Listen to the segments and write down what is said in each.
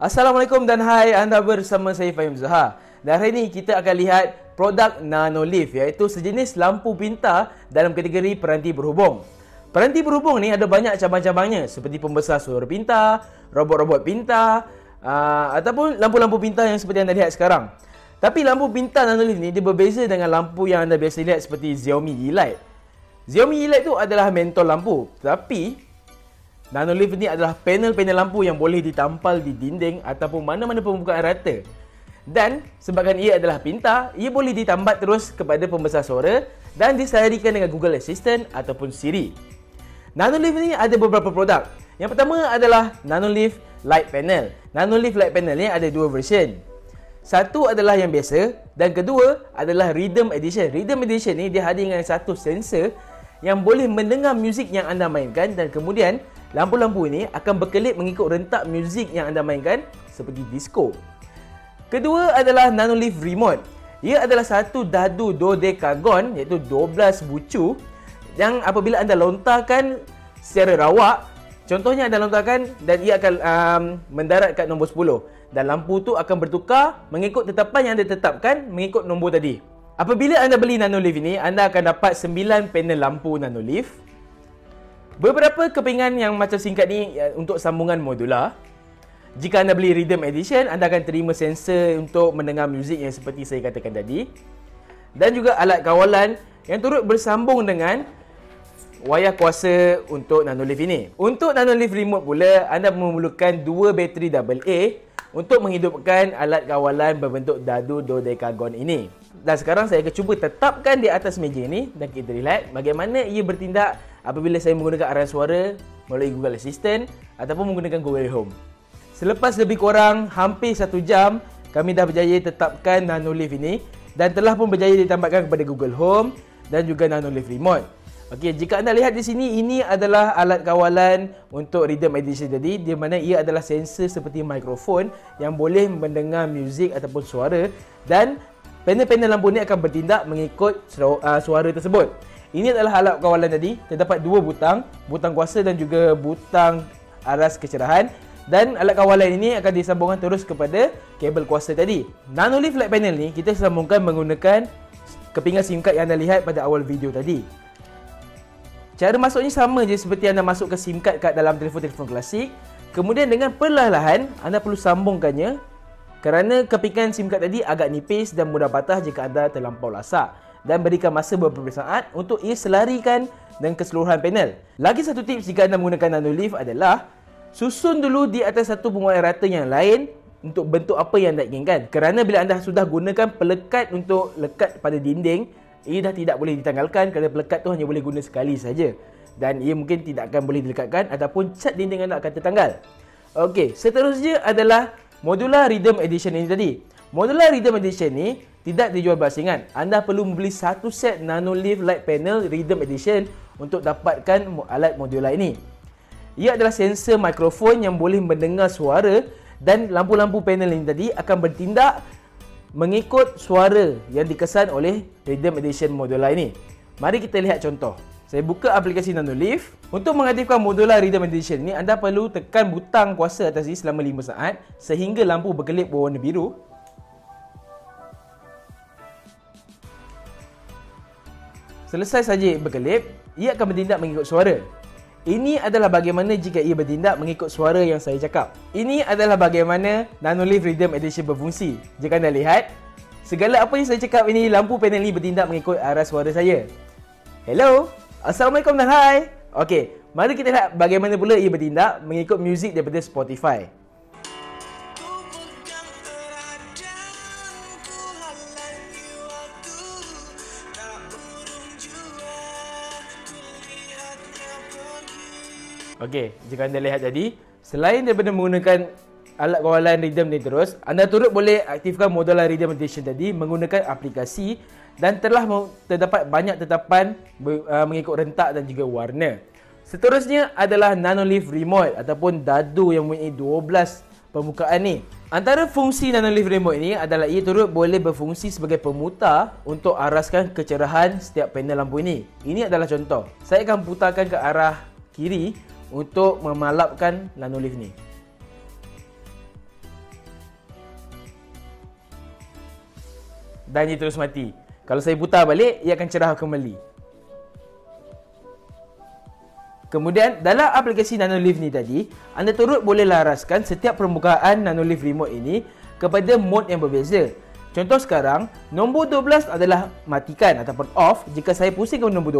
Assalamualaikum dan hai anda bersama saya Fahim Zaha. Dan hari ini kita akan lihat produk Nanolift iaitu sejenis lampu pintar dalam kategori peranti berhubung. Peranti berhubung ni ada banyak cabang-cabangnya seperti pembesar suara pintar, robot-robot pintar uh, ataupun lampu-lampu pintar yang seperti anda lihat sekarang. Tapi lampu pintar Nanolift ni dia berbeza dengan lampu yang anda biasa lihat seperti Xiaomi E-Light. Xiaomi E-Light tu adalah mentol lampu tapi Nanolift ni adalah panel-panel lampu yang boleh ditampal di dinding ataupun mana-mana pembukaan rata. Dan sebabkan ia adalah pintar, ia boleh ditambat terus kepada pembesar suara dan diselarikan dengan Google Assistant ataupun Siri. Nanolift ni ada beberapa produk. Yang pertama adalah Nanolift Light Panel. Nanolift Light Panel ni ada dua version. Satu adalah yang biasa dan kedua adalah Rhythm Edition. Rhythm Edition ni dia hadir dengan satu sensor yang boleh mendengar muzik yang anda mainkan dan kemudian Lampu-lampu ini akan berkelip mengikut rentak muzik yang anda mainkan seperti disco. Kedua adalah Nanolift Remote. Ia adalah satu dadu dodekagon iaitu 12 bucu yang apabila anda lontarkan secara rawak, contohnya anda lontarkan dan ia akan um, mendarat kat nombor 10 dan lampu tu akan bertukar mengikut tetapan yang anda tetapkan mengikut nombor tadi. Apabila anda beli Nanolift ini, anda akan dapat 9 panel lampu Nanolift Beberapa kepingan yang macam singkat ni ya, untuk sambungan modular. Jika anda beli Rhythm Edition, anda akan terima sensor untuk mendengar muzik yang seperti saya katakan tadi. Dan juga alat kawalan yang turut bersambung dengan wayar kuasa untuk Nanolift ini. Untuk Nanolift Remote pula, anda memerlukan dua bateri AA untuk menghidupkan alat kawalan berbentuk dadu dodecagon ini. Dan sekarang saya akan cuba tetapkan di atas meja ini dan kita lihat bagaimana ia bertindak apabila saya menggunakan arahan suara melalui Google Assistant ataupun menggunakan Google Home. Selepas lebih kurang hampir satu jam, kami dah berjaya tetapkan Nanolift ini dan telah pun berjaya ditambahkan kepada Google Home dan juga Nanolift Remote. Okey, jika anda lihat di sini, ini adalah alat kawalan untuk Rhythm Edition tadi di mana ia adalah sensor seperti mikrofon yang boleh mendengar muzik ataupun suara dan panel-panel lampu ini akan bertindak mengikut uh, suara tersebut. Ini adalah alat kawalan tadi. Terdapat dua butang, butang kuasa dan juga butang aras kecerahan. Dan alat kawalan ini akan disambungkan terus kepada kabel kuasa tadi. Nanolift light panel ni kita sambungkan menggunakan kepingan SIM card yang anda lihat pada awal video tadi. Cara masuknya sama je seperti anda masukkan SIM card kat dalam telefon-telefon klasik. Kemudian dengan perlahan-lahan anda perlu sambungkannya kerana kepingan SIM card tadi agak nipis dan mudah patah jika anda terlampau lasak dan berikan masa beberapa saat untuk ia selarikan dengan keseluruhan panel. Lagi satu tips jika anda menggunakan Nanolift adalah susun dulu di atas satu bunga rata yang lain untuk bentuk apa yang anda inginkan. Kerana bila anda sudah gunakan pelekat untuk lekat pada dinding, ia dah tidak boleh ditanggalkan kerana pelekat tu hanya boleh guna sekali saja. Dan ia mungkin tidak akan boleh dilekatkan ataupun cat dinding anda akan tertanggal. Okey, seterusnya adalah Modular Rhythm Edition ini tadi. Modular Rhythm Edition ni tidak dijual berasingan. Anda perlu membeli satu set Nanolift Light Panel Rhythm Edition untuk dapatkan alat modular ini. Ia adalah sensor mikrofon yang boleh mendengar suara dan lampu-lampu panel ini tadi akan bertindak mengikut suara yang dikesan oleh Rhythm Edition modular ini. Mari kita lihat contoh. Saya buka aplikasi Nanolift. Untuk mengaktifkan modular Rhythm Edition ini, anda perlu tekan butang kuasa atas ini selama 5 saat sehingga lampu berkelip berwarna biru Selesai saja berkelip, ia akan bertindak mengikut suara. Ini adalah bagaimana jika ia bertindak mengikut suara yang saya cakap. Ini adalah bagaimana Nanolift Rhythm Edition berfungsi. Jika anda lihat, segala apa yang saya cakap ini, lampu panel ini bertindak mengikut arah suara saya. Hello, Assalamualaikum dan hai. Okey, mari kita lihat bagaimana pula ia bertindak mengikut muzik daripada Spotify. Okey, jika anda lihat tadi, selain daripada menggunakan alat kawalan rhythm ni terus, anda turut boleh aktifkan modular rhythm meditation tadi menggunakan aplikasi dan telah terdapat banyak tetapan uh, mengikut rentak dan juga warna. Seterusnya adalah Nanolift Remote ataupun dadu yang mempunyai 12 permukaan ni. Antara fungsi Nanolift Remote ini adalah ia turut boleh berfungsi sebagai pemutar untuk araskan kecerahan setiap panel lampu ini. Ini adalah contoh. Saya akan putarkan ke arah kiri untuk memalapkan lanolif ni. Dan dia terus mati. Kalau saya putar balik, ia akan cerah kembali. Kemudian dalam aplikasi NanoLeaf ni tadi, anda turut boleh laraskan setiap permukaan NanoLeaf remote ini kepada mode yang berbeza. Contoh sekarang, nombor 12 adalah matikan ataupun off jika saya pusing ke nombor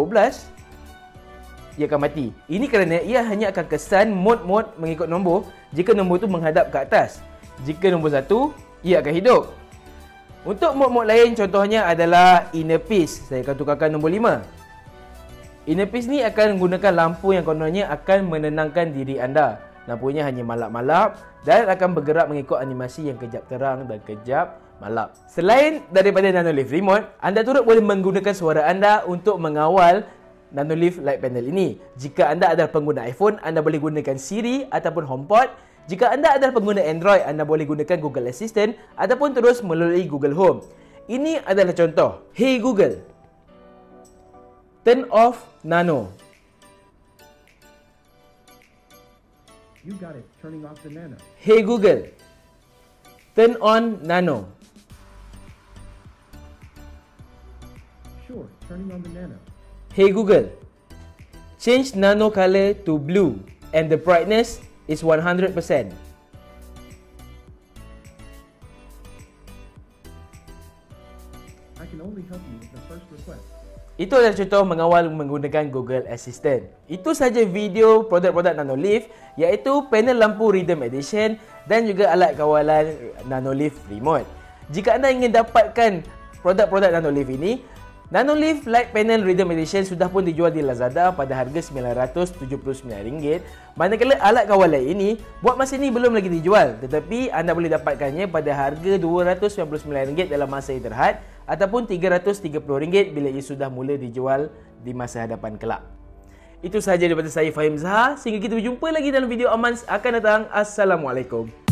ia akan mati. Ini kerana ia hanya akan kesan mode-mode mengikut nombor jika nombor itu menghadap ke atas. Jika nombor 1, ia akan hidup. Untuk mode-mode lain contohnya adalah inner peace. Saya akan tukarkan nombor 5. Inner peace ni akan menggunakan lampu yang kononnya akan menenangkan diri anda. Lampunya hanya malap-malap dan akan bergerak mengikut animasi yang kejap terang dan kejap malap. Selain daripada NanoLeaf Remote, anda turut boleh menggunakan suara anda untuk mengawal NanoLeaf Light Panel ini. Jika anda adalah pengguna iPhone, anda boleh gunakan Siri ataupun HomePod. Jika anda adalah pengguna Android, anda boleh gunakan Google Assistant ataupun terus melalui Google Home. Ini adalah contoh. Hey Google, Turn off nano. You got it. Turning off the nano. Hey Google. Turn on nano. Sure. Turning on the nano. Hey Google. Change nano color to blue and the brightness is 100%. I can only help you with the first request. Itu adalah contoh mengawal menggunakan Google Assistant. Itu saja video produk-produk NanoLeaf iaitu panel lampu Rhythm Edition dan juga alat kawalan NanoLeaf Remote. Jika anda ingin dapatkan produk-produk NanoLeaf ini, NanoLeaf Light Panel Rhythm Edition sudah pun dijual di Lazada pada harga RM979. Manakala alat kawalan ini buat masa ini belum lagi dijual tetapi anda boleh dapatkannya pada harga RM299 dalam masa yang terhad ataupun RM330 bila ia sudah mula dijual di masa hadapan kelak. Itu sahaja daripada saya Fahim Zaha. Sehingga kita berjumpa lagi dalam video Amans akan datang. Assalamualaikum.